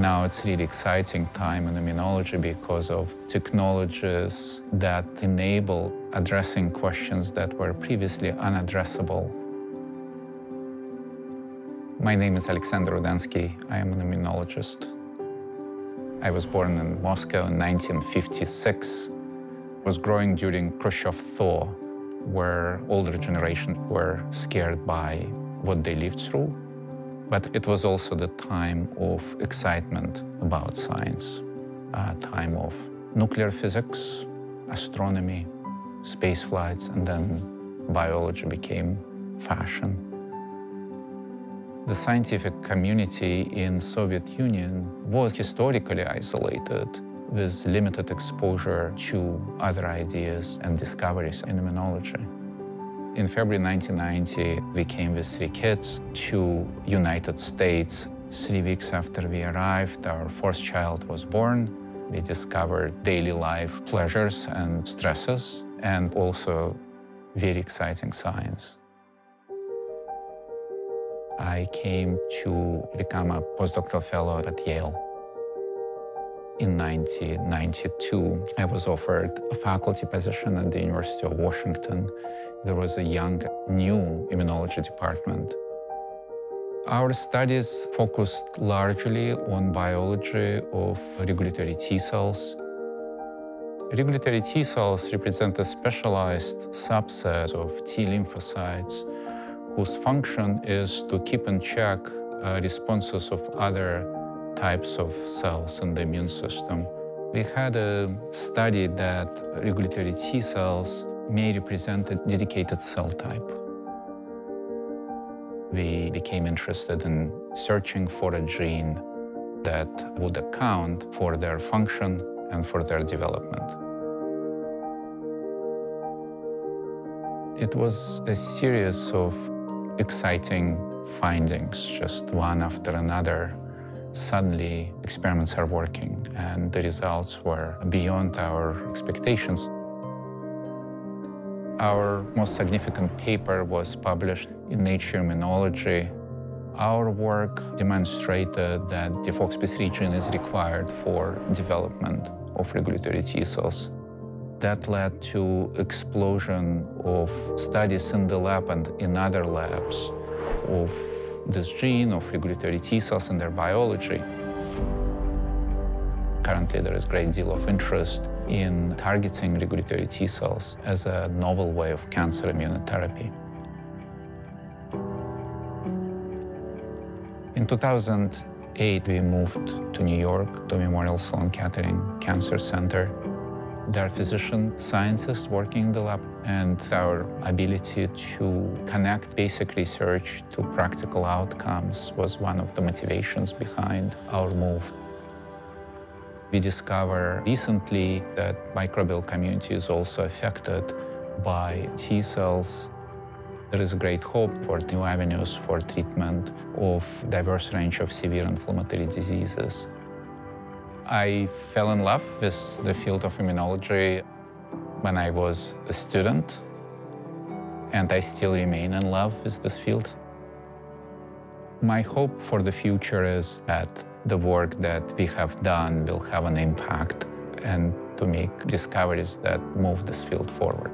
Now it's really exciting time in immunology because of technologies that enable addressing questions that were previously unaddressable. My name is Alexander Rudensky. I am an immunologist. I was born in Moscow in 1956. Was growing during Khrushchev thaw, where older generations were scared by what they lived through but it was also the time of excitement about science, a time of nuclear physics, astronomy, space flights, and then biology became fashion. The scientific community in Soviet Union was historically isolated with limited exposure to other ideas and discoveries in immunology. In February 1990, we came with three kids to United States. Three weeks after we arrived, our fourth child was born. We discovered daily life pleasures and stresses, and also very exciting science. I came to become a postdoctoral fellow at Yale. In 1992, I was offered a faculty position at the University of Washington there was a young, new immunology department. Our studies focused largely on biology of regulatory T cells. Regulatory T cells represent a specialized subset of T lymphocytes whose function is to keep in check uh, responses of other types of cells in the immune system. We had a study that regulatory T cells may represent a dedicated cell type. We became interested in searching for a gene that would account for their function and for their development. It was a series of exciting findings, just one after another. Suddenly, experiments are working, and the results were beyond our expectations. Our most significant paper was published in Nature Immunology. Our work demonstrated that the FOXP3 gene is required for development of regulatory T cells. That led to explosion of studies in the lab and in other labs of this gene, of regulatory T cells and their biology. Currently, there is a great deal of interest in targeting regulatory T cells as a novel way of cancer immunotherapy. In 2008, we moved to New York to Memorial Sloan Kettering Cancer Center. There are physician scientists working in the lab, and our ability to connect basic research to practical outcomes was one of the motivations behind our move. We discovered recently that microbial community is also affected by T cells. There is great hope for new avenues for treatment of diverse range of severe inflammatory diseases. I fell in love with the field of immunology when I was a student, and I still remain in love with this field. My hope for the future is that the work that we have done will have an impact and to make discoveries that move this field forward.